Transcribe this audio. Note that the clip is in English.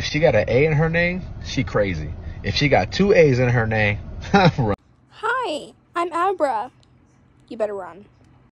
If she got an A in her name, she crazy. If she got two A's in her name, run. Hi, I'm Abra. You better run.